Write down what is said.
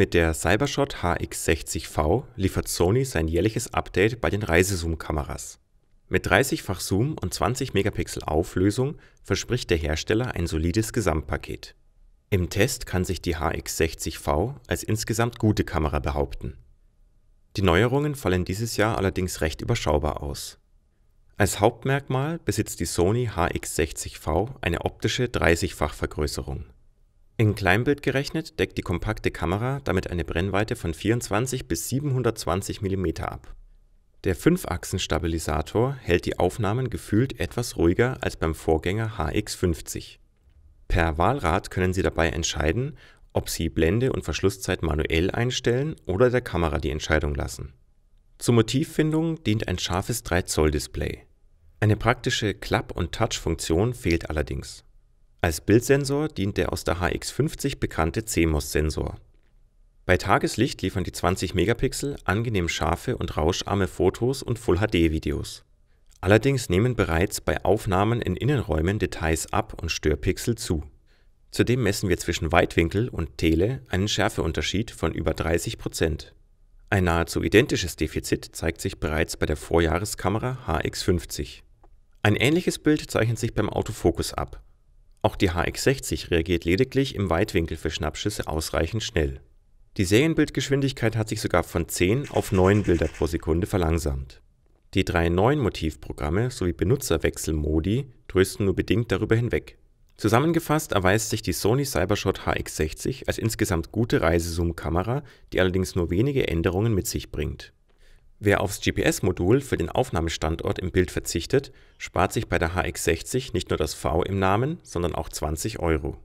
Mit der Cybershot HX60V liefert Sony sein jährliches Update bei den Reisezoom-Kameras. Mit 30-fach Zoom und 20 Megapixel Auflösung verspricht der Hersteller ein solides Gesamtpaket. Im Test kann sich die HX60V als insgesamt gute Kamera behaupten. Die Neuerungen fallen dieses Jahr allerdings recht überschaubar aus. Als Hauptmerkmal besitzt die Sony HX60V eine optische 30-fach-Vergrößerung in Kleinbild gerechnet deckt die kompakte Kamera damit eine Brennweite von 24 bis 720 mm ab. Der Fünfachsen-Stabilisator hält die Aufnahmen gefühlt etwas ruhiger als beim Vorgänger HX50. Per Wahlrad können Sie dabei entscheiden, ob Sie Blende und Verschlusszeit manuell einstellen oder der Kamera die Entscheidung lassen. Zur Motivfindung dient ein scharfes 3-Zoll-Display. Eine praktische Klapp und Touch-Funktion fehlt allerdings als Bildsensor dient der aus der HX50 bekannte CMOS-Sensor. Bei Tageslicht liefern die 20 Megapixel angenehm scharfe und rauscharme Fotos und Full-HD-Videos. Allerdings nehmen bereits bei Aufnahmen in Innenräumen Details ab und Störpixel zu. Zudem messen wir zwischen Weitwinkel und Tele einen Schärfeunterschied von über 30 Prozent. Ein nahezu identisches Defizit zeigt sich bereits bei der Vorjahreskamera HX50. Ein ähnliches Bild zeichnet sich beim Autofokus ab auch die HX60 reagiert lediglich im Weitwinkel für Schnappschüsse ausreichend schnell. Die Serienbildgeschwindigkeit hat sich sogar von 10 auf 9 Bilder pro Sekunde verlangsamt. Die drei neuen Motivprogramme sowie Benutzerwechselmodi trösten nur bedingt darüber hinweg. Zusammengefasst erweist sich die Sony Cybershot HX60 als insgesamt gute Reisezoom-Kamera, die allerdings nur wenige Änderungen mit sich bringt Wer aufs GPS-Modul für den Aufnahmestandort im Bild verzichtet, spart sich bei der HX60 nicht nur das V im Namen, sondern auch 20 Euro